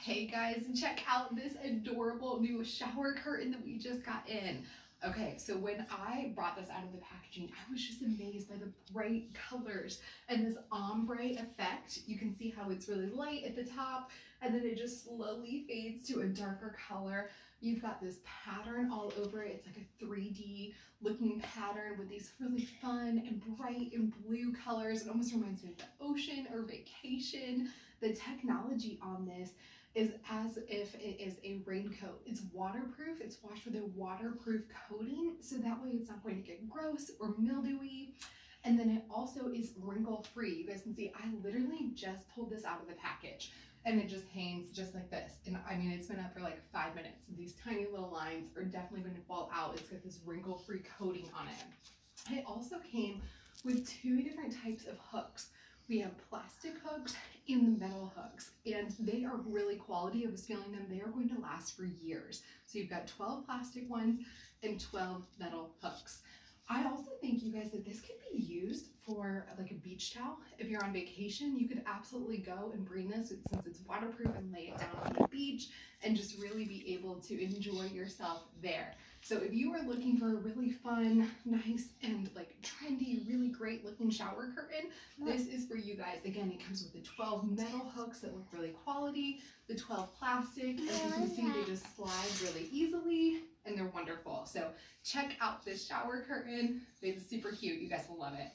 Hey guys, check out this adorable new shower curtain that we just got in. Okay, so when I brought this out of the packaging, I was just amazed by the bright colors and this ombre effect. You can see how it's really light at the top and then it just slowly fades to a darker color. You've got this pattern all over it. It's like a 3D looking pattern with these really fun and bright and blue colors. It almost reminds me of the ocean or vacation. The technology on this is as if it is a raincoat. It's waterproof, it's washed with a waterproof coating, so that way it's not going to get gross or mildewy. And then it also is wrinkle free. You guys can see I literally just pulled this out of the package and it just hangs just like this. And I mean, it's been up for like five minutes. These tiny little lines are definitely going to fall out. It's got this wrinkle free coating on it. It also came with two different types of hooks. We have plastic hooks and the metal hooks, and they are really quality. I was feeling them, they are going to last for years. So you've got 12 plastic ones and 12 metal hooks. I also think you guys that this could be used for like a beach towel. If you're on vacation, you could absolutely go and bring this since it's waterproof and lay it down beach and just really be able to enjoy yourself there. So if you are looking for a really fun, nice, and like trendy, really great looking shower curtain, this is for you guys. Again, it comes with the 12 metal hooks that look really quality, the 12 plastic, as you can see, they just slide really easily and they're wonderful. So check out this shower curtain. It's super cute. You guys will love it.